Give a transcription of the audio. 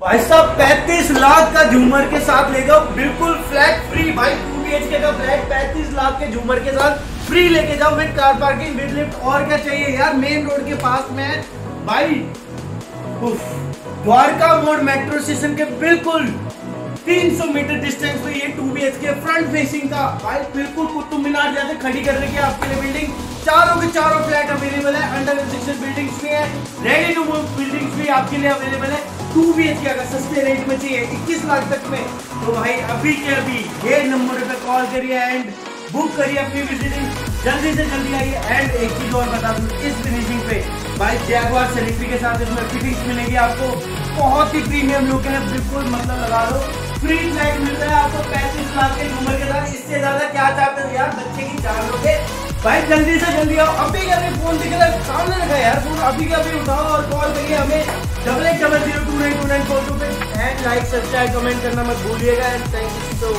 भाई साहब, पैंतीस लाख का झूमर के साथ लेगा बिल्कुल फ्लैट फ्री भाई टू बी एच के का फ्लैट पैंतीस लाख के झूमर के साथ फ्री लेके जाओ with car parking with lift और क्या चाहिए यार? मेन रोड के पास में, भाई द्वारका मोड़ मेट्रो स्टेशन के बिल्कुल 300 मीटर डिस्टेंस पे ये two B H K front facing था। भाई, बिल्कुल कुतुब मीनार जैसे खड़ी कर रही है आपके लिए बिल्डिंग चारों के चारों फ्लैट अवेलेबल है अंडर कंस्ट्रक्शन बिल्डिंग्स भी है। रेडी टू मूव बिल्डिंग्स भी आपके लिए अवेलेबल है। टू बी के अगर सस्ते रेट में चाहिए, इक्कीस लाख तक में। तो भाई, अभी के अभी ये नंबर पे कॉल करिए एंड बुक करिए अपनी विजिटिंग जल्दी से जल्दी आइए एंड एक चीज़ और बता दूँ, इस फिनिशिंग पे भाई जैगवार सेलिफ्री के साथ इसमें फिटिंग्स मिलेगी आपको। बहुत ही प्रीमियम लुक है, बिल्कुल मतलब लगा लो। फ्री फ़्लाइट मिल रहा है आपको, पैंतीस लाख के नंबर के साथ। इससे ज़्यादा क्या चाहते हो यार? बच्चे की जान लोगे। भाई, जल्दी से जल्दी आओ। अभी के अभी फ़ोन दिख है, सामने रखा यार फ़ोन। अभी के अभी उठाओ और कॉल करिए हमें। Double eight double zero two nine two nine four two पे। एंड लाइक सब्सक्राइब कमेंट करना मत भूलिएगा। And thank you so